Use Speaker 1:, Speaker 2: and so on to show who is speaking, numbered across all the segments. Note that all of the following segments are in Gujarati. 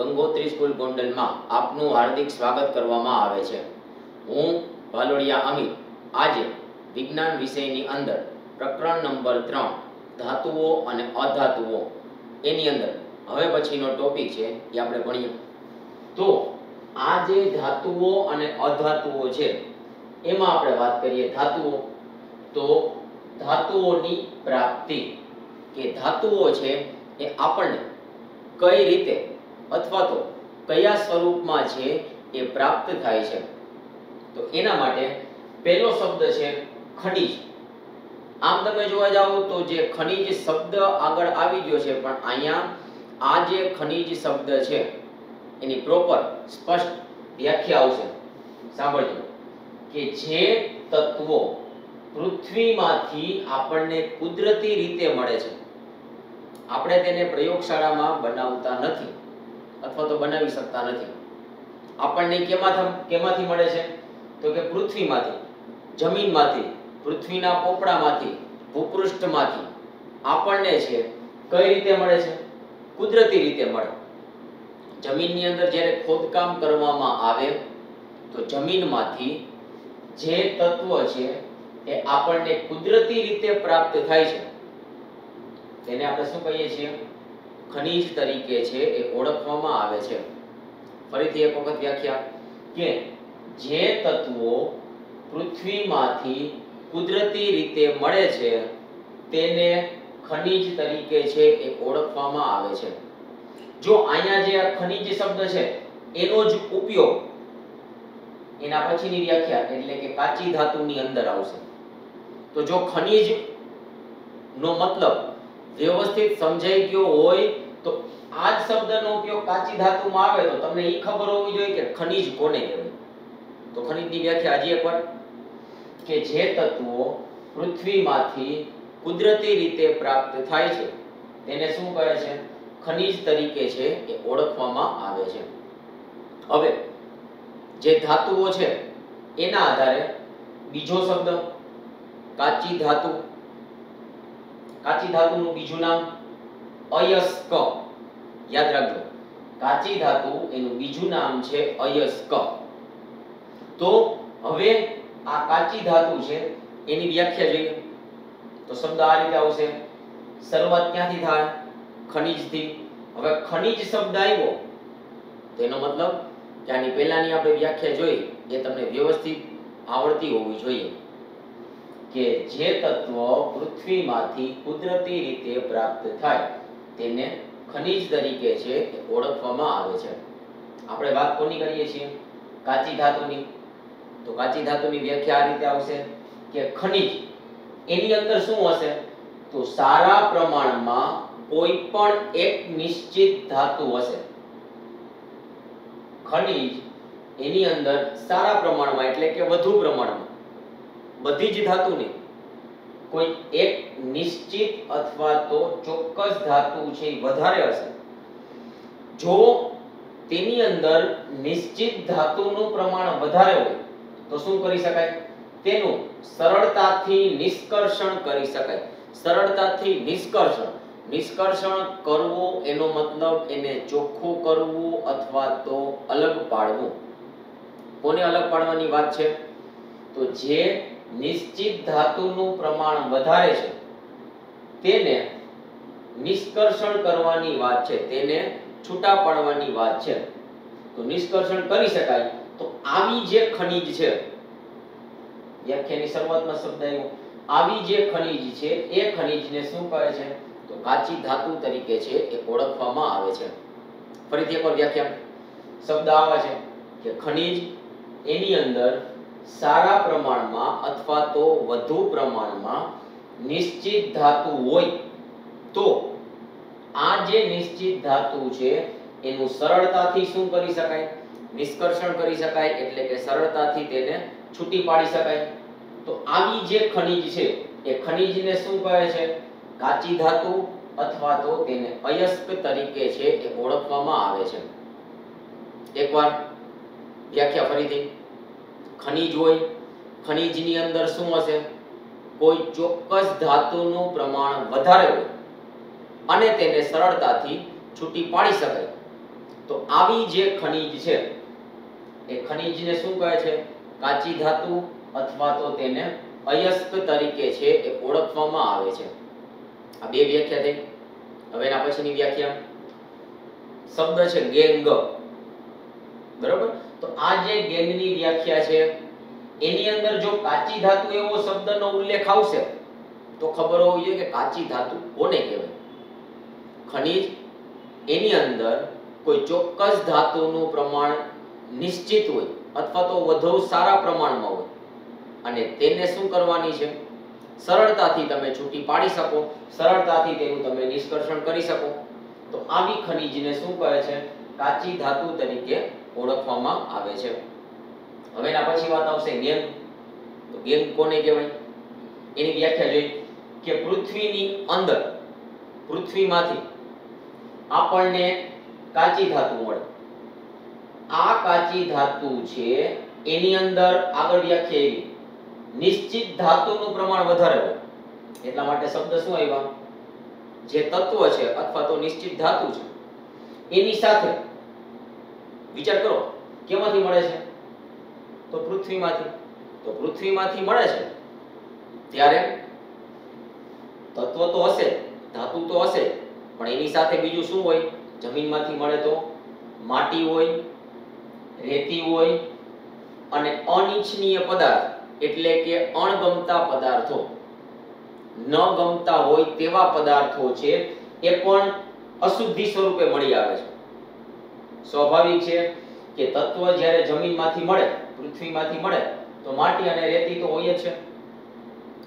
Speaker 1: ગંગોત્રી સ્કૂલ ગોંડલમાં આપનું હાર્દિક સ્વાગત કરવામાં આવે છે. હું ભાલોડિયા અમિત. આજે વિજ્ઞાન વિષયની અંદર પ્રકરણ નંબર ત્રણ, ધાતુઓ અને અધાતુઓ. એની અંદર હવે પછીનો ટોપિક છે એ આપણે ભણીએ. તો આ જે ધાતુઓ અને અધાતુઓ છે, એમાં આપણે વાત કરીએ ધાતુઓ. તો ધાતુઓની પ્રાપ્તિ કે ધાતુઓ છે એ આપણને કઈ રીતે અથવા તો કયા સ્વરૂપમાં છે એ પ્રાપ્ત થાય છે. તો એના માટે પહેલો શબ્દ છે ખનિજ. આમ તમે જોવા જાઓ તો જે ખનિજ શબ્દ આગળ આવી ગયો છે, પણ અહીંયા આ જે ખનિજ શબ્દ છે, એની પ્રોપર સ્પષ્ટ વ્યાખ્યા આવશે. સાંભળજો. કે જે તત્વો પૃથ્વીમાંથી આપણને કુદરતી રીતે મળે છે. આપણે તેને પ્રયોગશાળામાં બનાવતા નથી. અથવા તો બનાવી શકતા નથી. આપણને કેમાંથી કેમાંથી મળે છે? તો કે પૃથ્વીમાંથી, જમીનમાંથી, પૃથ્વીના પોપડામાંથી, ભૂપૃષ્ઠમાંથી આપણને છે કઈ રીતે મળે છે? કુદરતી રીતે મળે. જમીનની અંદર જ્યારે ખોદકામ કરવામાં આવે, તો જમીનમાંથી જે તત્વ છે એ આપણને કુદરતી રીતે પ્રાપ્ત થાય છે. તેને આપણે શું કહીએ છીએ? ખનિજ તરીકે છે એ ઓળખવામાં આવે છે. ફરીથી એક વખત વ્યાખ્યા કે જે તત્વો પૃથ્વીમાંથી કુદરતી રીતે મળે છે, તેને ખનિજ તરીકે છે એ ઓળખવામાં આવે છે. જો અહીંયા જે ખનિજ શબ્દ છે, એનો જ ઉપયોગ એના પછીની વ્યાખ્યા એટલે કે કાચી ધાતુની અંદર આવશે. તો જો ખનિજ નો મતલબ વ્યવસ્થિત સમજાઈ ગયો હોય તો આ જ શબ્દનો ઉપયોગ કાચી ધાતુમાં આવે તો તમને એ ખબર હોવી જોઈએ કે ખનિજ કોને કહેવાય. તો ખનિજની વ્યાખ્યા હજી એકવાર. કે જે તત્વો પૃથ્વીમાંથી કુદરતી રીતે પ્રાપ્ત થાય છે, તેને શું કહે છે? ખનિજ તરીકે છે એ ઓળખવામાં આવે છે. હવે, જે ધાતુઓ છે, એના આધારે બીજો શબ્દ, કાચી ધાતુ કાચી ધાતુનું બીજું નામ અયસ્ક. યાદ રાખજો. કાચી ધાતુ એનું બીજું નામ છે અયસ્ક. તો હવે આ કાચી ધાતુ છે, એની વ્યાખ્યા જોઈએ. તો શબ્દ આ રીતે આવશે. શરૂઆત ક્યાંથી થાય? ખનિજથી. હવે ખનિજ શબ્દ આવ્યો. તેનો મતલબ કે આની પહેલાની આપણે વ્યાખ્યા જોઈ, એ તમને વ્યવસ્થિત આવડતી હોવી જોઈએ. કે જે તત્વ પૃથ્વીમાંથી કુદરતી રીતે પ્રાપ્ત થાય, તેને ખનિજ તરીકે છે ઓળખવામાં આવે છે. આપણે વાત કોની કરીએ છીએ? કાચી ધાતુની. તો કાચી ધાતુની વ્યાખ્યા આ રીતે આવશે કે ખનિજ, એની અંદર શું હશે? તો સારા પ્રમાણમાં કોઈ પણ એક નિશ્ચિત ધાતુ હશે. ખનિજ એની અંદર સારા પ્રમાણમાં, એટલે કે વધુ પ્રમાણમાં. બધી જ ધાતુની. કોઈ એક નિશ્ચિત અથવા તો ચોક્કસ ધાતુ છે વધારે હશે. જો તેની અંદર નિશ્ચિત ધાતુનું પ્રમાણ વધારે હોય, તો શું કરી શકાય? તેનું સરળતાથી નિષ્કર્ષણ કરી શકાય. સરળતાથી નિષ્કર્ષણ. નિષ્કર્ષણ કરવું એનો મતલબ એને ચોખ્ખું કરવું અથવા તો અલગ પાડવું. કોને અલગ પાડવાની વાત છે? તો જે નિશ્ચિત ધાતુનું પ્રમાણ વધારે છે. તેને નિષ્કર્ષણ કરવાની વાત છે. તેને છૂટા પાડવાની વાત છે. તો નિષ્કર્ષણ કરી શકાય. તો આવી જે ખનિજ છે વ્યાખ્યાની શરૂઆતમાં શબ્દ આવ્યો આવી જે ખનિજ છે, એ ખનિજને શું કહે છે? તો કાચી ધાતુ તરીકે છે, એ ઓળખવામાં આવે છે. ફરીથી એકવાર વ્યાખ્યા શબ્દ આવા છે કે ખનિજ એની અંદર સારા પ્રમાણમાં અથવા તો વધુ પ્રમાણમાં નિશ્ચિત ધાતુ હોય તો આ જે નિશ્ચિત ધાતુ છે, એનું સરળતાથી શું કરી શકાય? નિષ્કર્ષણ કરી શકાય, એટલે કે સરળતાથી તેને છૂટી પાડી શકાય. તો આવી જે ખનિજ છે, એ ખનિજને શું કહે છે? કાચી ધાતુ અથવા તો તેને અયસ્ક તરીકે છે, એ ઓળખવામાં આવે છે. એકવાર વ્યાખ્યા ફરીથી. ખનિજ હોય, ખનિજની અંદર શું હશે? કોઈ ચોક્કસ ધાતુનું પ્રમાણ વધારે હોય અને તેને સરળતાથી છૂટી પાડી શકાય. તો આવી જે ખનિજ છે, એ ખનિજને શું કહે છે? કાચી ધાતુ અથવા તો તેને અયસ્ક તરીકે છે એ ઓળખવામાં આવે છે. આ બે વ્યાખ્યા થઈ. હવે એના પછીની વ્યાખ્યા. શબ્દ છે ગેંગ. બરોબર? તો આ જે ગેંગની વ્યાખ્યા છે, એની અંદર જો કાચી ધાતુ એવો શબ્દનો ઉલ્લેખ આવશે, તો ખબર હોવી જોઈએ કે કાચી ધાતુ કોને કહેવાય? ખનિજ, એની અંદર કોઈ ચોક્કસ ધાતુનું પ્રમાણ નિશ્ચિત હોય અથવા તો વધુ સારા પ્રમાણમાં હોય, અને તેને શું કરવાની છે? સરળતાથી તમે છૂટી પાડી શકો, સરળતાથી તેનું તમે નિષ્કર્ષણ કરી શકો. તો આવી ખનિજને શું કહે છે? કાચી ધાતુ તરીકે ઓળખવામાં આવે છે. હવે એના પછી વાત આવશે ગેમ. તો ગેમ કોને કહેવાય? એની વ્યાખ્યા જોઈએ કે પૃથ્વીની અંદર, પૃથ્વીમાંથી આપણને કાચી ધાતુ મળે. આ કાચી ધાતુ છે, એની અંદર આગળ વ્યાખ્યા એવી. નિશ્ચિત ધાતુનું પ્રમાણ વધારે હોય. એટલા માટે શબ્દ શું આવ્યા? જે તત્વ છે, અથવા તો નિશ્ચિત ધાતુ છે. એની સાથે વિચાર કરો, કેમાંથી મળે છે? તો પૃથ્વીમાંથી. તો પૃથ્વીમાંથી મળે છે ત્યારે તત્વ તો હશે, ધાતુ તો હશે, પણ એની સાથે બીજું શું હોય? જમીનમાંથી મળે તો માટી હોય, રેતી હોય અને અનિચ્છનીય પદાર્થ, એટલે કે અણગમતા પદાર્થો. ન ગમતા હોય તેવા પદાર્થો છે, એ પણ અશુદ્ધિ સ્વરૂપે મળી આવે છે. સ્વાભાવિક છે કે તત્વ જ્યારે જમીનમાંથી મળે, પૃથ્વીમાંથી મળે, તો માટી અને રેતી તો હોય જ છે.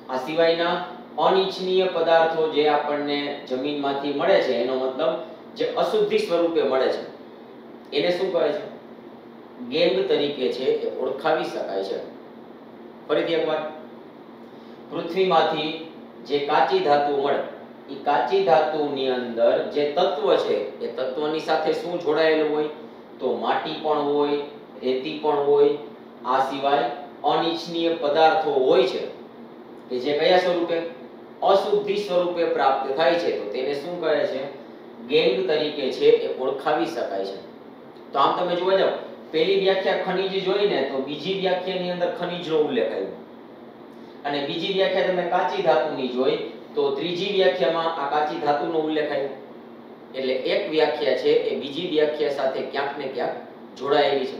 Speaker 1: આ સિવાયના અનિચ્છનીય પદાર્થો જે આપણને જમીનમાંથી મળે છે, એનો મતલબ જે અશુદ્ધિ સ્વરૂપે મળે છે, એને શું કહે છે? ગેંગ તરીકે છે એ ઓળખાવી શકાય છે. ફરીથી એકવાર, પૃથ્વીમાંથી જે કાચી ધાતુ મળે એ કાચી ધાતુની અંદર જે તત્વ છે, એ તત્વની સાથે શું જોડાયેલું હોય? તો માટી પણ હોય, રેતી પણ હોય, આ સિવાય અનિચ્છનીય પદાર્થો હોય છે, કે જે કયા સ્વરૂપે? અશુદ્ધિ સ્વરૂપે પ્રાપ્ત થાય છે. તો તેને શું કહે છે? ગેંગ તરીકે છે, એ ઓળખાવી શકાય છે. તો આમ તમે જોવા જાવ પહેલી વ્યાખ્યા ખનિજ જોઈને તો બીજી વ્યાખ્યાની અંદર ખનિજનો ઉલ્લેખ આવ્યો. અને બીજી વ્યાખ્યા તમે કાચી ધાતુની જોઈ તો ત્રીજી વ્યાખ્યામાં આ કાચી ધાતુનો ઉલ્લેખ આવ્યો એટલે એક વ્યાખ્યા છે, એ બીજી વ્યાખ્યા સાથે ક્યાંક ને ક્યાંક જોડાયેલી છે.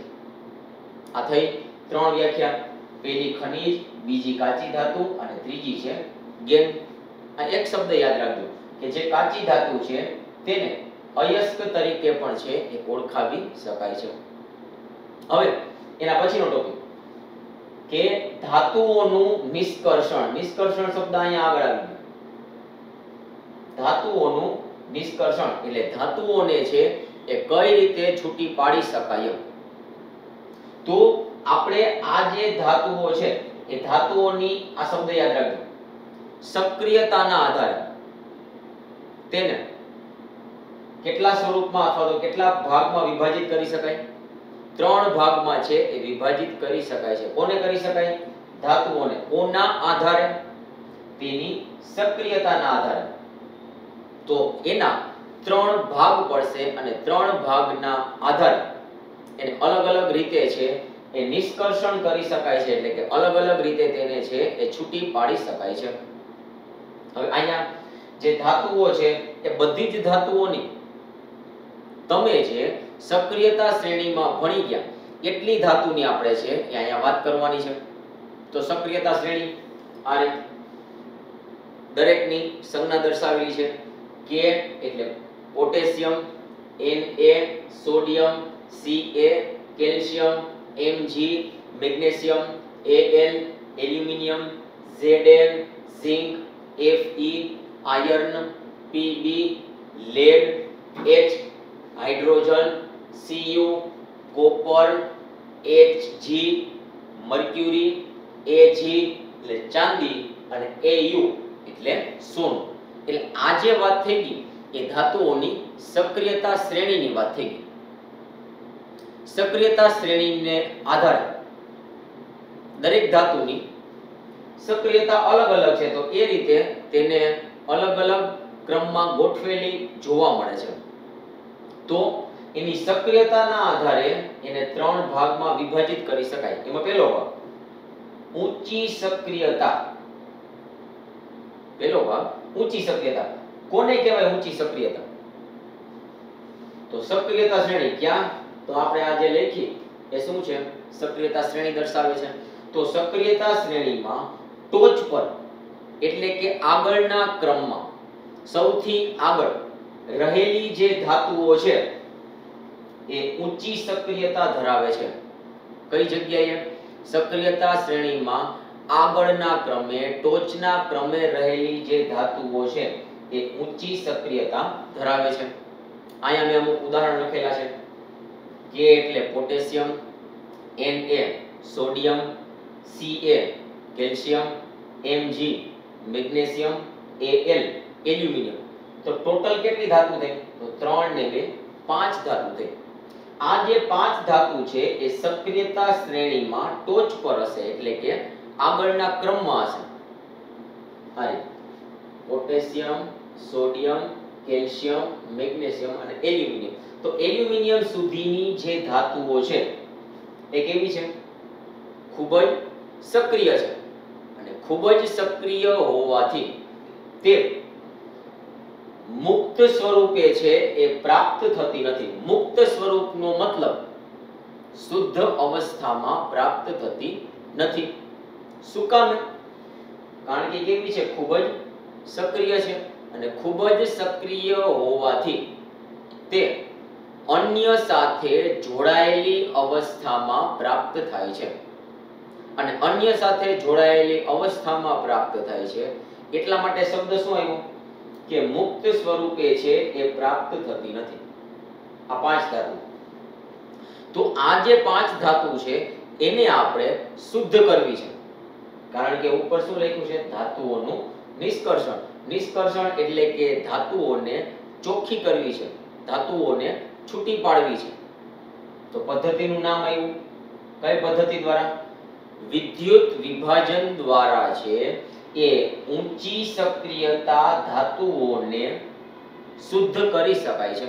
Speaker 1: આ થઈ ત્રણ વ્યાખ્યા. પહેલી ખનીજ, બીજી કાચી ધાતુ અને ત્રીજી છે ગેમ આ એક શબ્દ યાદ રાખજો કે જે કાચી ધાતુ છે, તેને અયસ્ક તરીકે પણ છે એ ઓળખાવી શકાય છે. હવે એના પછીનો ટોપિક કે ધાતુઓનું નિષ્કર્ષણ. નિષ્કર્ષણ શબ્દ અહીંયા આગળ આવી ગયો. ધાતુઓનું નિષ્કર્ષણ એટલે ધાતુઓને છે એ કઈ રીતે છૂટી પાડી શકાય તો આપણે આ જે ધાતુઓ છે એ ધાતુઓની આ શબ્દ યાદ રાખજો. સક્રિયતાના આધારે તેને કેટલા સ્વરૂપમાં અથવા તો કેટલા ભાગમાં વિભાજિત કરી શકાય? ત્રણ ભાગમાં છે એ વિભાજિત કરી શકાય છે. કોને કરી શકાય? ધાતુઓને. કોના આધારે? તેની સક્રિયતાના આધારે. તો એના ત્રણ ભાગ પડશે અને ત્રણ ભાગના આધારે એને અલગ અલગ રીતે છે એ નિષ્કર્ષણ કરી શકાય છે, એટલે કે અલગ અલગ રીતે તેને છે એ છૂટી પાડી શકાય છે. હવે અહીંયા જે ધાતુઓ છે એ બધી જ ધાતુઓની તમે જે સક્રિયતા શ્રેણીમાં ભણી ગયા, એટલી ધાતુની આપણે છે એ અહીંયા વાત કરવાની છે. તો સક્રિયતા શ્રેણી આ રીતે દરેકની સંજ્ઞા દર્શાવેલી છે. કે એટલે potassium, Na, sodium, Ca, calcium, Mg, magnesium, Al, aluminium Zn zinc, Fe, iron, Pb, lead, H, hydrogen, Cu, copper, Hg, mercury, Ag એટલે ચાંદી અને Au એટલે સોનું. એટલે આ જે વાત થઈ ગઈ એ ધાતુઓની સક્રિયતા શ્રેણીની વાત થઈ ગઈ. સક્રિયતા શ્રેણીને આધારે દરેક ધાતુની સક્રિયતા અલગ અલગ છે તો એ રીતે તેને અલગ અલગ ક્રમમાં ગોઠવેલી જોવા મળે છે. તો એની સક્રિયતાના આધારે એને ત્રણ ભાગમાં વિભાજિત કરી શકાય. એમાં પહેલો ભાગ, ઊંચી સક્રિયતા. પહેલો ભાગ ઊંચી સક્રિયતા. કોને કહેવાય ઊંચી સક્રિયતા? તો સક્રિયતા શ્રેણી ક્યાં? તો આપણે આ જે લખી, એ શું છે? સક્રિયતા શ્રેણી દર્શાવે છે. તો સક્રિયતા શ્રેણીમાં ટોચ પર, એટલે કે આગળના ક્રમમાં, સૌથી આગળ રહેલી જે ધાતુઓ છે, એ ઊંચી સક્રિયતા ધરાવે છે. કઈ જગ્યાએ? સક્રિયતા શ્રેણીમાં આગળના ક્રમે, ટોચના ક્રમે રહેલી જે ધાતુઓ છે, એ ઊંચી સક્રિયતા ધરાવે છે. અહીંયા મેં અમુક ઉદાહરણ લખેલા છે. કે એટલે potassium Na sodium Ca calcium, Mg magnesium Al aluminium. તો ટોટલ કેટલી ધાતુ થઈ? તો 3 ને 2 પાંચ ધાતુ થઈ. આ જે પાંચ ધાતુ છે, એ સક્રિયતા શ્રેણીમાં ટોચ પર હશે, એટલે કે આગળના ક્રમમાં હશે. આ પોટેશિયમ, સોડિયમ, કેલ્શિયમ, મેગ્નેશિયમ અને એલ્યુમિનિયમ. તો એલ્યુમિનિયમ સુધીની જે ધાતુઓ છે, એ કેવી છે? ખૂબ જ સક્રિય છે. અને ખૂબ જ સક્રિય હોવાથી તે મુક્ત સ્વરૂપે છે એ પ્રાપ્ત થતી નથી. મુક્ત સ્વરૂપનો મતલબ શુદ્ધ અવસ્થામાં પ્રાપ્ત થતી નથી. શું કામ કારણ કે કેવી છે? ખૂબ જ સક્રિય છે અને ખૂબ જ સક્રિય હોવાથી તે અન્ય સાથે જોડાયેલી અવસ્થામાં પ્રાપ્ત થાય છે. અને અન્ય સાથે જોડાયેલી અવસ્થામાં પ્રાપ્ત થાય છે. એટલા માટે શબ્દ શું આવ્યો? કે મુક્ત સ્વરૂપે છે એ પ્રાપ્ત થતી નથી. આ પાંચ ધાતુ. તો આ જે પાંચ ધાતુ છે, એને આપણે શુદ્ધ કરવી છે. કારણ કે ઉપર શું લખ્યું છે? ધાતુઓનું નિષ્કર્ષણ. નિષ્કર્ષણ એટલે કે ધાતુઓને ચોખ્ખી કરવી છે. ધાતુઓને છૂટી પાડવી છે. તો પદ્ધતિનું નામ આવ્યું કઈ પદ્ધતિ દ્વારા? વિદ્યુત વિભાજન દ્વારા છે એ ઊંચી સક્રિયતા ધાતુઓને શુદ્ધ કરી શકાય છે.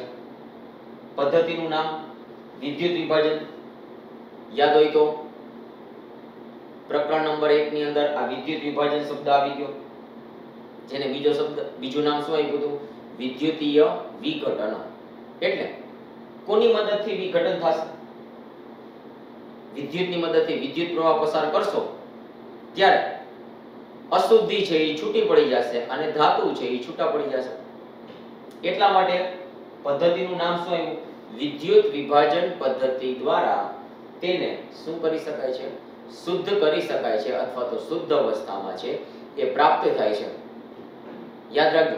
Speaker 1: પદ્ધતિનું નામ વિદ્યુત વિભાજન. યાદ હોય તો? પ્રકરણ નંબર 1 ની અંદર આ વિદ્યુત વિભાજન શબ્દ આવી ગયો. જેને બીજો શબ્દ, બીજું નામ શું આપ્યું હતું? વિદ્યુતીય વિઘટન. એટલે કોની મદદથી વિઘટન થશે? વિદ્યુતની મદદથી વિદ્યુત પ્રવાહ પસાર કરશો, ત્યારે અશુદ્ધિ છે એ છૂટી પડી જશે અને ધાતુ છે એ છૂટા પડી જશે. એટલા માટે પદ્ધતિનું નામ શું આવ્યું વિદ્યુત વિભાજન પદ્ધતિ દ્વારા તેને શું કરી શકાય છે? શુદ્ધ કરી શકાય છે અથવા તો શુદ્ધ અવસ્થામાં છે, એ પ્રાપ્ત થાય છે. યાદ રાખજો,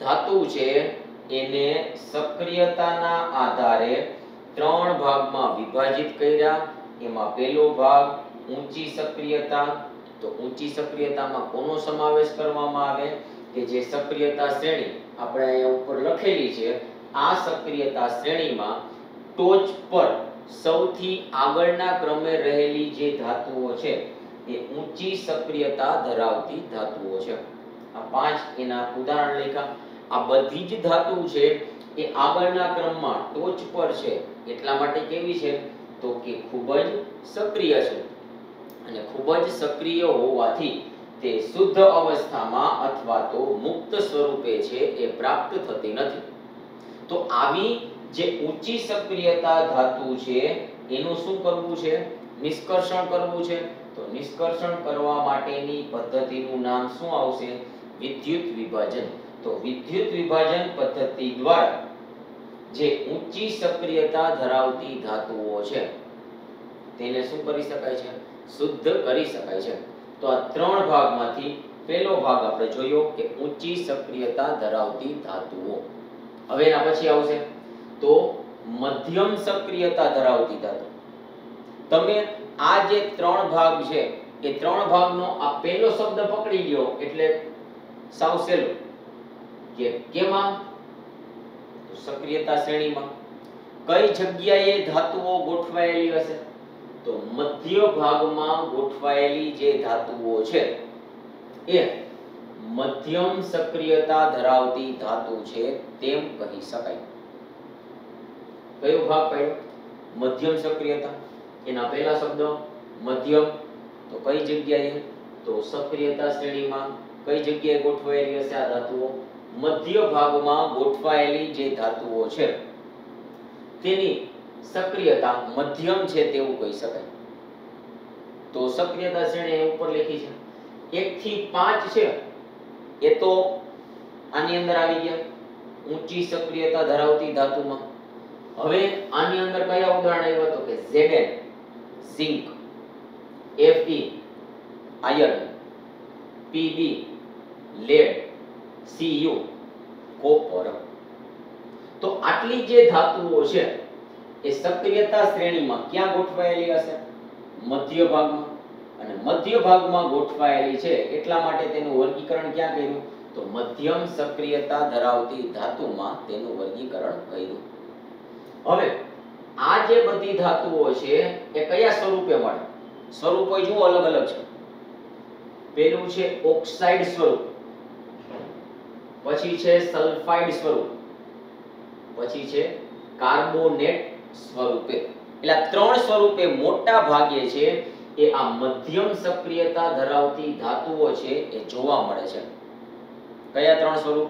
Speaker 1: ધાતુ છે એને સક્રિયતાના આધારે ત્રણ ભાગમાં વિભાજિત કર્યા. એમાં પહેલો ભાગ ઊંચી સક્રિયતા, તો ઊંચી સક્રિયતામાં કોનો સમાવેશ કરવામાં આવે? કે જે સક્રિયતા શ્રેણી આપણે અહીંયા ઉપર લખેલી છે, આ સક્રિયતા શ્રેણીમાં ટોચ પર સૌથી આગળના ક્રમે રહેલી જે ધાતુઓ છે, એ ઊંચી સક્રિયતા ધરાવતી ધાતુઓ છે. આ પાંચ એના ઉદાહરણ લેખા આ બધી જ ધાતુ છે, એ આગળના ક્રમમાં ટોચ પર છે. એટલા માટે કેવી છે? તો કે ખૂબ જ સક્રિય છે. અને ખૂબ જ સક્રિય હોવાથી તે શુદ્ધ અવસ્થામાં અથવા તો મુક્ત સ્વરૂપે છે, એ પ્રાપ્ત થતી નથી. તો આવી જે ઊંચી સક્રિયતા ધાતુ છે, એનું શું કરવું છે? નિષ્કર્ષણ કરવું છે. તો નિષ્કર્ષણ કરવા માટેની પદ્ધતિનું નામ શું આવશે? વિદ્યુત વિભાજન. તો વિદ્યુત વિભાજન પદ્ધતિ દ્વારા જે ઊંચી સક્રિયતા ધરાવતી ધાતુઓ છે, તેને શું કરી શકાય છે? શુદ્ધ કરી શકાય છે. તો આ ત્રણ ભાગમાંથી પહેલો ભાગ આપણે જોયો કે ઊંચી સક્રિયતા ધરાવતી ધાતુઓ. હવે એના પછી આવશે તો મધ્યમ સક્રિયતા ધરાવતી ધાતુ. તમે આ જે ત્રણ ભાગ છે, એ ત્રણ ભાગનો આ પહેલો શબ્દ પકડી લ્યો, એટલે સાવ સહેલું. કે કેમાં? સક્રિયતા શ્રેણીમાં. કઈ જગ્યાએ ધાતુઓ ગોઠવાયેલી હશે? તો મધ્ય ભાગમાં ગોઠવાયેલી જે ધાતુઓ છે, એ મધ્યમ સક્રિયતા ધરાવતી ધાતુ છે, તેમ કહી શકાય. કયો ભાગ પડ્યો? મધ્યમ સક્રિયતા એના પહેલા શબ્દ, મધ્યમ, તો કઈ જગ્યાએ? તો સક્રિયતા શ્રેણીમાં કઈ જગ્યાએ ગોઠવાયેલી હશે આ ધાતુઓ? મધ્ય ભાગમાં ગોઠવાયેલી જે ધાતુઓ છે. તેની સક્રિયતા મધ્યમ છે તેવું કહી શકાય. તો સક્રિયતા શ્રેણી ઉપર લખી છે. એક થી પાંચ છે, એ તો આની અંદર આવી ગયા. ઊંચી સક્રિયતા ધરાવતી ધાતુમાં. હવે આની અંદર કયા ઉદાહરણ આવ્યા તો કે Zn zinc Fe iron Pb lead Cu copper. તો આટલી જે ધાતુઓ છે, એ સક્રિયતા શ્રેણીમાં ક્યાં ગોઠવાયેલી હશે? મધ્ય ભાગમાં. અને મધ્ય ભાગમાં ગોઠવાયેલી છે, એટલા માટે તેનું વર્ગીકરણ ક્યાં કર્યું? તો મધ્યમ સક્રિયતા ધરાવતી ધાતુમાં તેનું વર્ગીકરણ કર્યું. હવે, આ જે બધી ધાતુઓ છે, એ કયા સ્વરૂપે મળે? સ્વરૂપો જુઓ, અલગ અલગ છે. પેલું છે ઓક્સાઇડ સ્વરૂપ. પછી છે સલ્ફાઇડ સ્વરૂપ. પછી છે કાર્બોનેટ સ્વરૂપે. એટલે ત્રણ સ્વરૂપે મોટા ભાગે છે, એ આ મધ્યમ સક્રિયતા ધરાવતી ધાતુઓ છે, એ જોવા મળે છે. કયા ત્રણ સ્વરૂપ?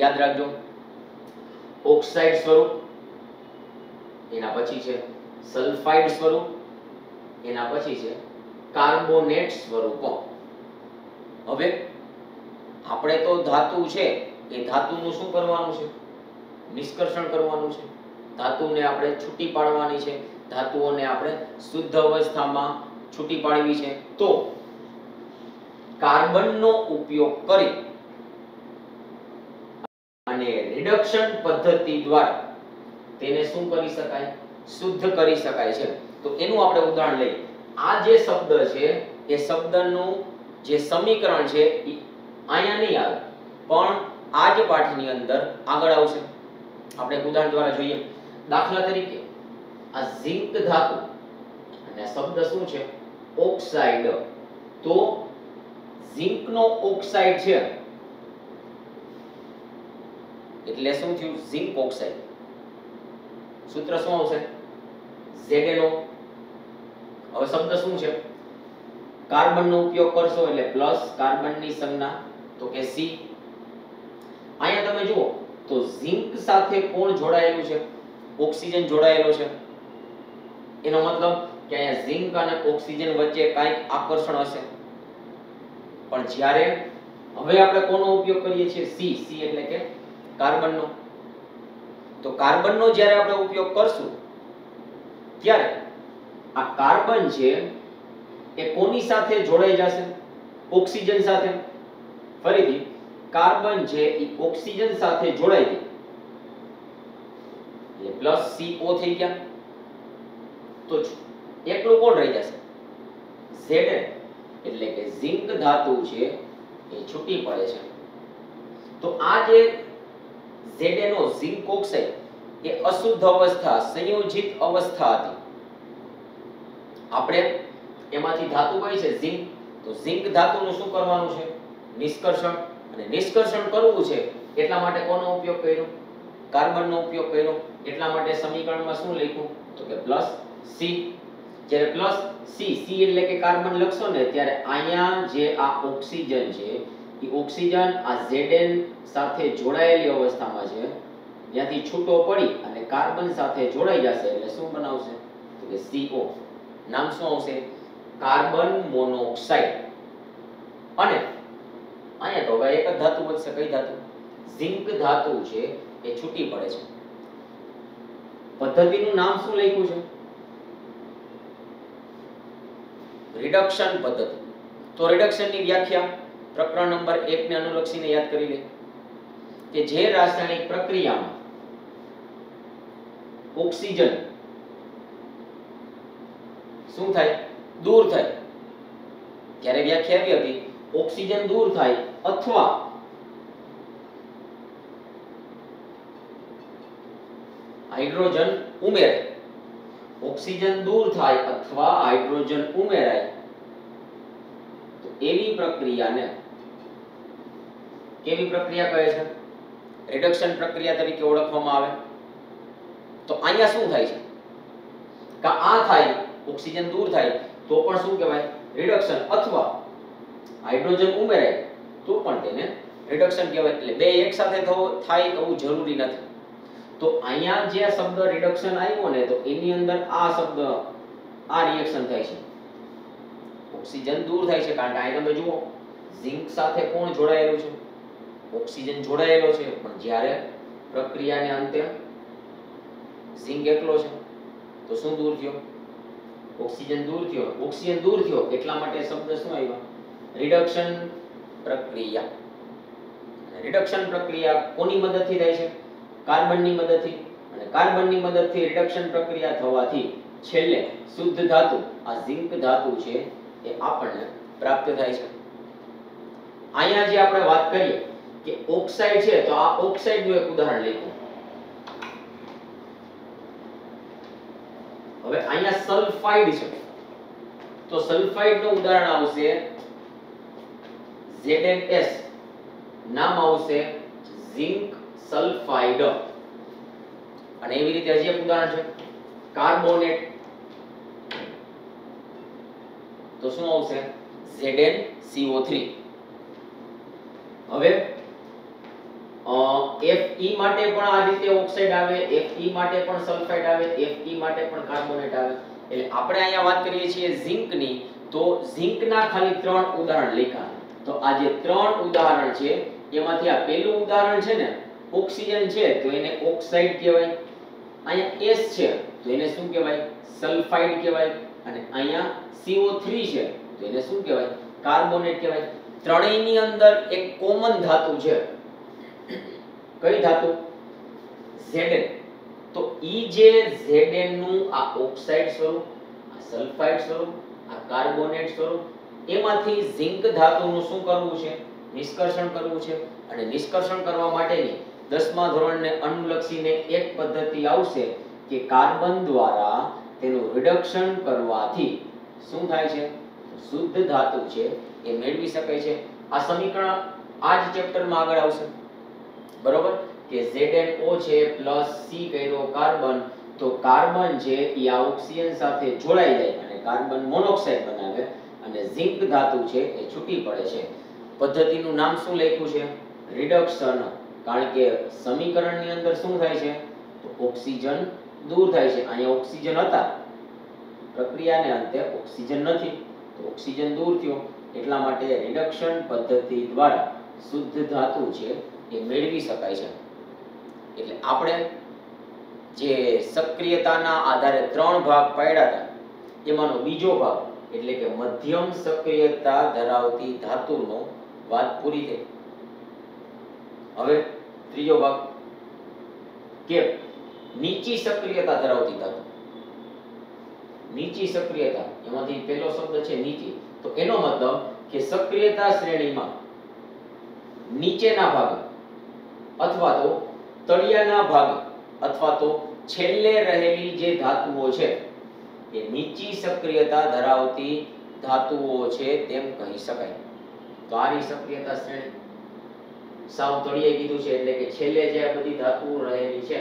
Speaker 1: યાદ રાખજો. ઓક્સાઇડ સ્વરૂપ એના પછી છે સલ્ફાઇડ સ્વરૂપ, એના પછી છે કાર્બોનેટ સ્વરૂપો. હવે આપણે તો ધાતુ છે, એ ધાતુનું શું કરવાનું છે? નિષ્કર્ષણ કરવાનું છે. ધાતુને આપણે છૂટી પાડવાની છે, ધાતુઓને આપણે શુદ્ધ અવસ્થામાં છૂટી પાડવી છે. તો કાર્બનનો ઉપયોગ કરી અને રિડક્શન પદ્ધતિ દ્વારા તેને શું કરી શકાય? શુદ્ધ કરી શકાય છે. તો એનું આપણે ઉદાહરણ લઈએ. આ જે શબ્દ છે, એ શબ્દનું જે સમીકરણ છે એ અહીંયા નહીં આવે. પણ આ જ પાઠની અંદર આગળ આવશે. આપણે ઉદાહરણ દ્વારા જોઈએ. દાખલા તરીકે, આ ઝિંક ધાતુ અને શબ્દ શું છે? ઓક્સાઇડ. તો ઝિંકનો ઓક્સાઇડ છે. એટલે શું થયું? Zinc oxide. સૂત્ર શું આવશે? ZnO હવે શબ્દ શું છે? કાર્બનનો ઉપયોગ કરશો એટલે પ્લસ કાર્બનની સંજ્ઞા, તો કે સી અહીંયા તમે જુઓ, તો ઝિંક સાથે કોણ જોડાયેલું છે? ઓક્સિજન જોડાયેલો છે. એનો મતલબ કે અહીંયા ઝિંક અને ઓક્સિજન વચ્ચે કાંઈક આકર્ષણ હશે. પણ જ્યારે, હવે આપણે કોનો ઉપયોગ કરીએ છીએ? સી સી એટલે કે કાર્બનનો. તો કાર્બનનો જ્યારે આપણે ઉપયોગ કરશું, ત્યારે આ કાર્બન છે એ કોની સાથે જોડાઈ જશે? ઓક્સિજન સાથે. ફરીથી, કાર્બન છે એ ઓક્સિજન સાથે જોડાઈ ગઈ એટલે પ્લસ CO થઈ ગયા. તો એકલું કોણ રહી જશે? Zn એટલે કે ઝિંક ધાતુ છે એ છૂટી પડે છે. તો આ જે ZnO ઝિંક ઓક્સાઇડ એ અશુદ્ધ અવસ્થા, સંયોજિત અવસ્થા હતી. આપણે એમાંથી ધાતુ કઈ છે? ઝિંક. તો ઝિંક ધાતુનું શું કરવાનું છે? નિષ્કર્ષણ. અને નિષ્કર્ષણ કરવું છે, એટલા માટે કોનો ઉપયોગ કર્યો? કાર્બનનો ઉપયોગ કર્યો. એટલા માટે સમીકરણમાં શું લખ્યું? તો કે પ્લસ સી. જ્યારે પ્લસ સી સી એટલે કે કાર્બન લખશો ને, ત્યારે અહીંયા જે આ ઓક્સિજન છે ઓક્સિજન આ Zn સાથે જોડાયેલી અવસ્થામાં છે. જ્યાંથી છૂટો પડી અને કાર્બન સાથે જોડાઈ જશે એટલે શું બનાવશે? તો કે CO નામ શું આવશે? Carbon monoxide. અને અહીંયા તો હવે એક જ ધાતુ વધશે કઈ ધાતુ? ઝિંક ધાતુ છે. એ છૂટી પડે છે. પદ્ધતિનું નામ શું લખ્યું છે? રિડક્શન પદ્ધતિ. તો રિડક્શનની વ્યાખ્યા? પ્રકરણ નંબર 1 ને અનુલક્ષીને યાદ કરી લે. કે જે રાસાયણિક પ્રક્રિયામાં ઓક્સિજન શું થાય? દૂર થાય. ત્યારે વ્યાખ્યા આવી હતી? ઓક્સિજન દૂર થાય અથવા હાઇડ્રોજન ઉમેરાય. ઓક્સિજન દૂર થાય અથવા હાઇડ્રોજન ઉમેરાય. તો એવી પ્રક્રિયાને કેવી પ્રક્રિયા કહે છે? રિડક્શન પ્રક્રિયા તરીકે ઓળખવામાં આવે. તો અહીંયા શું થાય છે? કે આ થાય, ઓક્સિજન દૂર થાય, તો પણ શું કહેવાય? રિડક્શન અથવા હાઇડ્રોજન ઉમેરાય, તો પણ તેને રિડક્શન કહેવાય. એટલે બે એક સાથે થવો, થાય એવું જરૂરી નથી. તો અહીંયા જે શબ્દ રિડક્શન આવ્યો ને, તો એની અંદર આ શબ્દ, આ રિએક્શન થાય છે. ઓક્સિજન દૂર થાય છે. કારણ કે અહીં તમે જુઓ ઝિંક સાથે કોણ જોડાયેલું છે? ઓક્સિજન જોડાયેલો છે, પણ જ્યારે પ્રક્રિયાને અંતે ઝિંક એકલો છે, તો શું દૂર થયો? ઓક્સિજન દૂર થયો. ઓક્સિજન દૂર થયો એટલા માટે શબ્દ શું આવ્યો? રિડક્શન પ્રક્રિયા. રિડક્શન પ્રક્રિયા કોની મદદથી થાય છે? કાર્બનની મદદથી. અને કાર્બનની મદદથી રિડક્શન પ્રક્રિયા થવાથી છેલ્લે શુદ્ધ ધાતુ, આ ઝિંક ધાતુ છે, એ આપણને પ્રાપ્ત થાય છે. અહીંયા જે આપણે વાત કરીએ કે ઓક્સાઇડ છે તો આ ઓક્સાઇડનું એક ઉદાહરણ લઈશું હવે અહીંયા સલ્ફાઇડ છે તો સલ્ફાઇડનું ઉદાહરણ આવશે ZnS નામ આવશે ઝિંક સલ્ફાઇડ અને એવી રીતે હજી એક ઉદાહરણ છે કાર્બોનેટ તો શું આવશે ZnCO3 હવે Fe માટે પણ આ રીતે ઓક્સાઇડ આવે, Fe માટે પણ સલ્ફાઇડ આવે, Fe માટે પણ કાર્બોનેટ આવે. એટલે આપણે અહીંયા વાત કરીએ છીએ ઝિંકની તો ઝિંકના ખાલી ત્રણ ઉદાહરણ લખ્યા. તો આ જે ત્રણ ઉદાહરણ છે, એમાંથી આ પહેલું ઉદાહરણ છે ને, ઓક્સિજન છે, તો એને ઓક્સાઇડ કહેવાય. અહીંયા S છે, તો એને શું કહેવાય? સલ્ફાઇડ કહેવાય. અને અહીંયા CO3 છે, તો એને શું કહેવાય? કાર્બોનેટ કહેવાય. ત્રણેયની અંદર એક કોમન ધાતુ છે. કઈ ધાતુ? Zn તો ઈ જે Zn નું આ ઓક્સાઇડ સ્વરૂપ, આ સલ્ફાઇડ સ્વરૂપ, આ કાર્બોનેટ સ્વરૂપ, એમાંથી ઝિંક ધાતુનું શું કરવું છે? નિષ્કર્ષણ કરવું છે. અને નિષ્કર્ષણ કરવા માટેની દસમા ધોરણને અનુલક્ષીને એક પદ્ધતિ આવશે કે કાર્બન દ્વારા તેનું રિડક્શન કરવાથી શું થાય છે? શુદ્ધ ધાતુ છે, એ મેળવી શકાય છે. આ સમીકરણ આ જ ચેપ્ટરમાં આગળ આવશે. બરોબર? કે ZnO છે પ્લસ C કર્યો કાર્બન, તો કાર્બન છે એ આ ઓક્સિજન સાથે જોડાઈ જાય અને કાર્બન મોનોક્સાઇડ બનાવે અને ઝિંક ધાતુ છે એ છૂટી પડે છે. પદ્ધતિનું નામ શું લખ્યું છે? રિડક્શન કારણ કે સમીકરણની અંદર શું થાય છે? તો ઓક્સિજન દૂર થાય છે. અહીંયા ઓક્સિજન હતા. પ્રક્રિયાને અંતે ઓક્સિજન નથી. તો ઓક્સિજન દૂર થયો. એટલા માટે રિડક્શન પદ્ધતિ દ્વારા શુદ્ધ ધાતુ છે એ મેળવી શકાય છે. એટલે આપણે જે સક્રિયતાના આધારે ત્રણ ભાગ પાડ્યા હતા, એમાંનો બીજો ભાગ એટલે કે મધ્યમ સક્રિયતા ધરાવતી ધાતુનો વાત પૂરી થઈ. હવે ત્રીજો ભાગ, કે નીચી સક્રિયતા ધરાવતી ધાતુ. નીચી સક્રિયતા, એમાંથી પહેલો શબ્દ છે નીચી. તો એનો મતલબ કે સક્રિયતા શ્રેણીમાં નીચેના ભાગ અથવા તો તળિયાના ભાગ અથવા તો છેલ્લે રહેલી જે ધાતુઓ છે, એ નીચી સક્રિયતા ધરાવતી ધાતુઓ છે તેમ કહી શકાય. તો આની સક્રિયતા શ્રેણી. સાવ તળિયે કીધું છે એટલે કે છેલ્લે જે આ બધી ધાતુઓ રહેલી છે,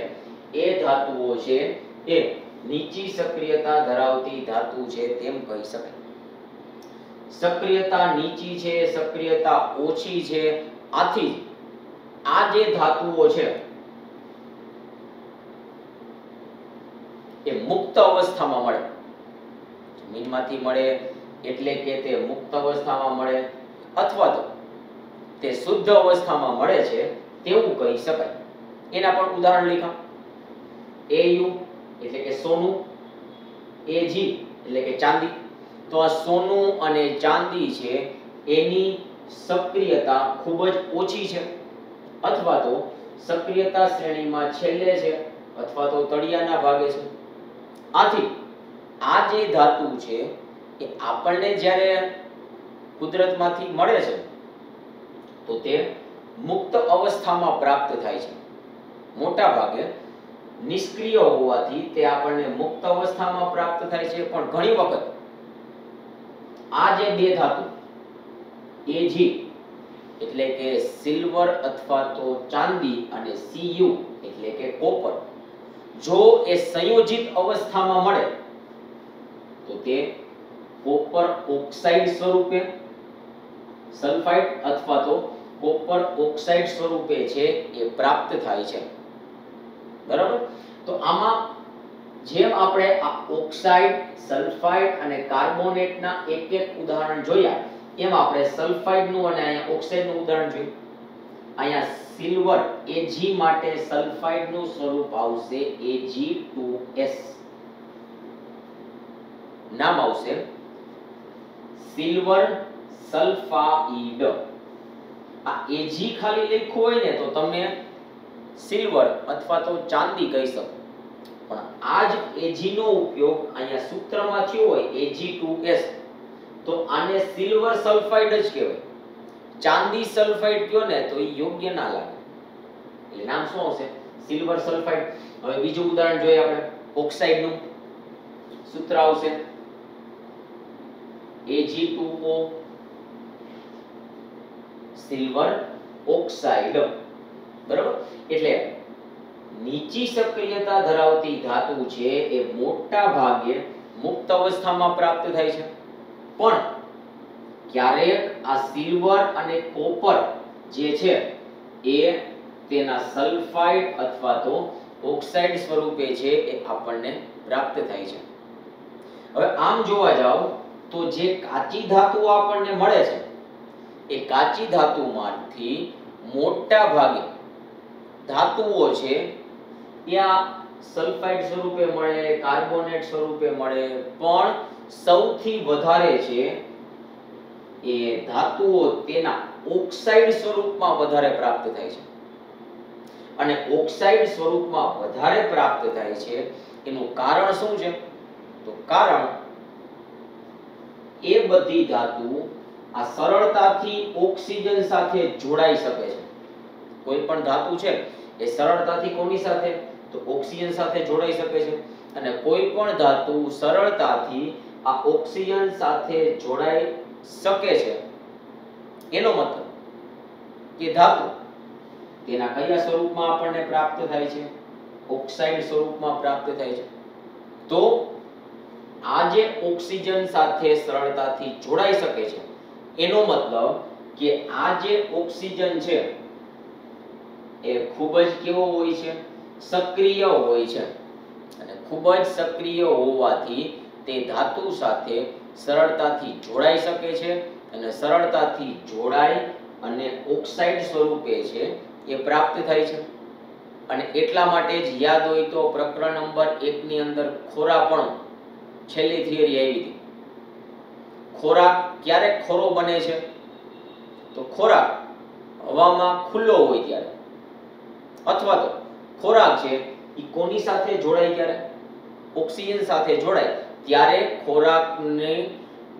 Speaker 1: એ ધાતુઓ છે એ નીચી સક્રિયતા ધરાવતી ધાતુ છે તેમ કહી શકાય. સક્રિયતા નીચી છે, સક્રિયતા ઓછી છે, આથી આ જે ધાતુઓ છે, એ મુક્ત અવસ્થામાં મળે. જમીનમાંથી મળે એટલે કે તે મુક્ત અવસ્થામાં મળે અથવા તો તે શુદ્ધ અવસ્થામાં મળે છે તેવું કહી શકાય. એના પણ ઉદાહરણ લખા. Au એટલે કે સોનું Ag એટલે કે ચાંદી. તો આ સોનું અને ચાંદી છે, એની સક્રિયતા ખૂબ જ ઓછી છે. અથવા તો સક્રિયતા શ્રેણીમાં છેલ્લે છે અથવા તો તળિયાના ભાગે છે. આથી આ જે ધાતુ છે એ આપણને જ્યારે કુદરતમાંથી મળે છે, તો તે મુક્ત અવસ્થામાં પ્રાપ્ત થાય છે. મોટા ભાગે નિષ્ક્રિય હોવાથી તે આપણને મુક્ત અવસ્થામાં પ્રાપ્ત થાય છે, પણ ઘણી વખત આ જે બે ધાતુ Ag એટલે કે સિલ્વર અથવા તો ચાંદી અને Cu એટલે કે કોપર જો એ સંયોજિત અવસ્થામાં મળે, તો તે કોપર ઓક્સાઇડ સ્વરૂપે સલ્ફાઇડ અથવા તો કોપર ઓક્સાઇડ સ્વરૂપે છે એ પ્રાપ્ત થાય છે. બરાબર? તો આમાં જેમ આપણે આ ઓક્સાઇડ સલ્ફાઇડ અને કાર્બોનેટના એક એક ઉદાહરણ જોયા એમ આપણે સલ્ફાઇડનું અને અહીંયા ઓક્સાઇડનું ઉદાહરણ જોયું. અહીંયા સિલ્વર Ag માટે સલ્ફાઇડનું સ્વરૂપ આવશે Ag2S નામ આવશે સિલ્વર સલ્ફાઇડ આ Ag ખાલી લખ્યું હોય ને તો તમે સિલ્વર અથવા તો ચાંદી કહી શકો. પણ આ જ Ag નો ઉપયોગ અહીંયા સૂત્રમાં થયો હોય Ag2S તો આને સિલ્વર સલ્ફાઇડ જ કહેવાય. ચાંદી સલ્ફાઇડ કયો ને, તો એ યોગ્ય ના લાગે. એટલે નામ શું આવશે? સિલ્વર સલ્ફાઇડ હવે બીજું ઉદાહરણ જોઈએ આપણે. ઓક્સાઇડનું સૂત્ર આવશે. Ag2O સિલ્વર ઓક્સાઇડ બરાબર? એટલે નીચી સક્રિયતા ધરાવતી ધાતુ છે એ મોટા ભાગે મુક્ત અવસ્થામાં પ્રાપ્ત થાય છે. પણ ક્યારેક આ સિલ્વર અને કોપર જે છે, એ તેના સલ્ફાઇડ અથવા તો ઓક્સાઇડ સ્વરૂપે છે, એ આપણને પ્રાપ્ત થાય છે. હવે આમ જોવા જાવ તો જે કાચી ધાતુઓ આપણને મળે છે, એ કાચી ધાતુમાંથી મોટા ભાગે ધાતુઓ છે ત્યાં સલ્ફાઇડ સ્વરૂપે મળે કાર્બોનેટ સ્વરૂપે મળે, પણ સૌથી વધારે છે એ ધાતુઓ તેના ઓક્સાઇડ સ્વરૂપમાં વધારે પ્રાપ્ત થાય છે. અને ઓક્સાઇડ સ્વરૂપમાં વધારે પ્રાપ્ત થાય છે, એનું કારણ શું છે? તો કારણ એ બધી ધાતુ આ સરળતાથી ઓક્સિજન સાથે જોડાઈ શકે છે. કોઈ પણ ધાતુ છે, એ સરળતાથી કોની સાથે? તો ઓક્સિજન સાથે જોડાઈ શકે છે. અને કોઈ પણ ધાતુ સરળતાથી આ ઓક્સિજન સાથે જોડાઈ શકે છે. એનો મતલબ કે ધાતુ તેના કયા સ્વરૂપમાં આપણને પ્રાપ્ત થાય છે? ઓક્સાઇડ સ્વરૂપમાં પ્રાપ્ત થાય છે. તો આ જે ઓક્સિજન સાથે સરળતાથી જોડાઈ શકે છે, એનો મતલબ કે આ જે ઓક્સિજન છે, એ ખૂબ જ કેવો હોય છે? સક્રિય હોય છે. અને ખૂબ જ સક્રિય હોવાથી તે ધાતુ સાથે સરળતાથી જોડાઈ શકે છે અને સરળતાથી જોડાય અને ઓક્સાઇડ સ્વરૂપે છે એ પ્રાપ્ત થાય છે. અને એટલા માટે જ યાદ હોય તો પ્રકરણ નંબર એકની અંદર ખોરા પણ છેલ્લી થિયરી આવી હતી. ખોરાક ક્યારે ખોરો બને છે? તો ખોરાક હવામાં ખુલ્લો હોય ત્યારે. અથવા તો ખોરાક છે એ કોની સાથે જોડાય ત્યારે? ઓક્સિજન સાથે જોડાય. ત્યારે ખોરાકની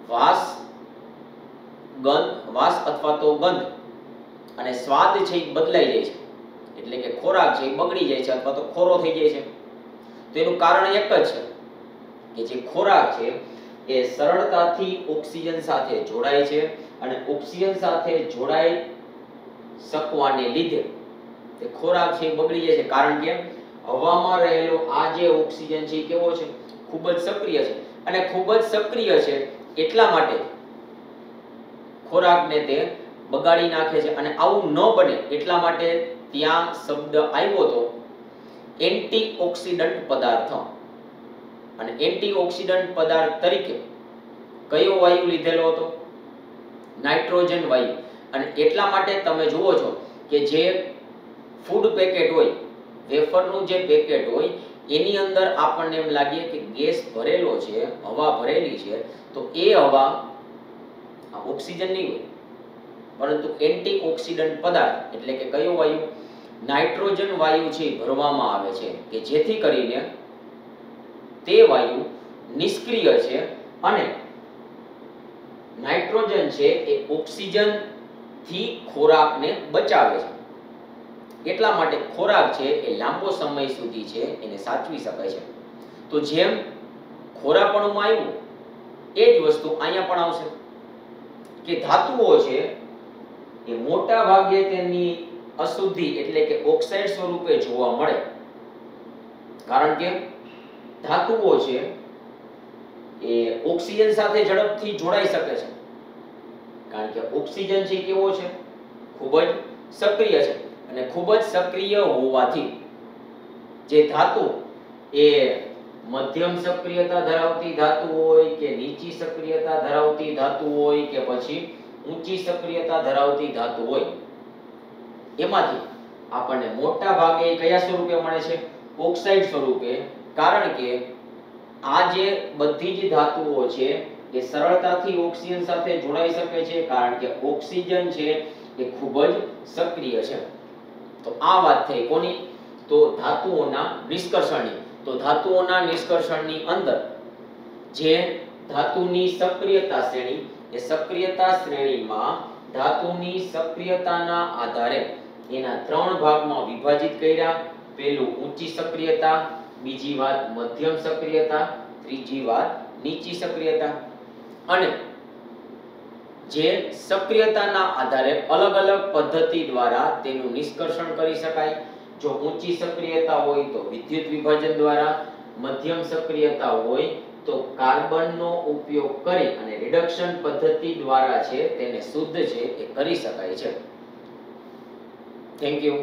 Speaker 1: વાસ ગંધ, વાસ અથવા તો ગંધ અને સ્વાદ છે એ બદલાઈ જાય છે. એટલે કે ખોરાક છે એ બગડી જાય છે અથવા તો ખોરો થઈ જાય છે. તો એનું કારણ એક જ છે કે જે ખોરાક છે એ સરળતાથી ઓક્સિજન સાથે જોડાય છે અને ઓક્સિજન સાથે જોડાઈ શકવાને લીધે તે ખોરાક છે એ બગડી જાય છે. કારણ કે હવામાં રહેલો આ જે ઓક્સિજન છે એ કેવો છે? ખૂબ જ સક્રિય છે. અને ખૂબ જ સક્રિય છે એટલા માટે ખોરાકને તે બગાડી નાખે છે અને આવું ન બને એટલા માટે ત્યાં શબ્દ આવ્યો તો એન્ટીઓક્સિડન્ટ પદાર્થ. અને એન્ટીઓક્સિડન્ટ પદાર્થ તરીકે કયો વાયુ લીધેલો હતો? નાઇટ્રોજન વાયુ. અને એટલા માટે તમે જુઓ છો કે જે ફૂડ પેકેટ હોય, વેફરનું જે પેકેટ હોય એની અંદર આપણને એમ લાગે કે ગેસ ભરેલો છે, હવા ભરેલી છે, તો એ હવા ઓક્સિજન નહીં હોય. પરંતુ એન્ટી ઓક્સિડન્ટ પદાર્થ, એટલે કે કયો વાયુ? નાઇટ્રોજન વાયુ છે ભરવામાં આવે છે, કે જેથી કરીને તે વાયુ નિષ્ક્રિય છે અને નાઇટ્રોજન છે એ ઓક્સિજનથી ખોરાકને બચાવે છે. એટલા માટે ખોરાક છે એ લાંબો સમય સુધી છે એને સાચવી શકાય છે. તો જેમ ખોરાપણુમાં આવ્યું, એ જ વસ્તુ અહીંયા પણ આવશે. કે ધાતુઓ છે, એ મોટા ભાગે તેની અશુદ્ધિ એટલે કે ઓક્સાઇડ સ્વરૂપે જોવા મળે. કારણ કે ધાતુઓ છે, એ ઓક્સિજન સાથે ઝડપથી જોડાઈ શકે છે. કારણ કે ઓક્સિજન છે કેવો છે? ખૂબ જ સક્રિય છે. અને ખૂબ જ સક્રિય હોવાથી જે ધાતુ એ મધ્યમ સક્રિયતા ધરાવતી ધાતુ હોય કે નીચી સક્રિયતા ધરાવતી ધાતુ હોય કે પછી ઊંચી સક્રિયતા ધરાવતી ધાતુ હોય, એમાંથી આપણને મોટા ભાગે કયા સ્વરૂપે મળે છે? ઓક્સાઇડ સ્વરૂપે, કારણ કે આ જે બધી જ ધાતુઓ છે એ સરળતાથી ઓક્સિજન સાથે જોડાઈ શકે છે, કારણ કે ઓક્સિજન છે એ ખૂબ જ સક્રિય છે. તો આ વાત થઈ કોની? તો ધાતુઓના નિષ્કર્ષણની. તો ધાતુઓના નિષ્કર્ષણની અંદર જે ધાતુની સક્રિયતા શ્રેણી, એ સક્રિયતા શ્રેણીમાં ધાતુની સક્રિયતાના આધારે એના ત્રણ ભાગમાં વિભાજિત કર્યા. પહેલું ઊંચી સક્રિયતા, બીજી વાત મધ્યમ સક્રિયતા, ત્રીજી વાત નીચી સક્રિયતા. અને જે સક્રિયતાના આધારે અલગ અલગ પદ્ધતિ દ્વારા તેનું નિષ્કર્ષણ કરી શકાય. જો ઊંચી સક્રિયતા હોય તો વિદ્યુત વિભાજન દ્વારા, મધ્યમ સક્રિયતા હોય તો કાર્બનનો ઉપયોગ કરી અને રિડક્શન પદ્ધતિ દ્વારા છે તેને શુદ્ધ છે એ કરી શકાય છે. Thank you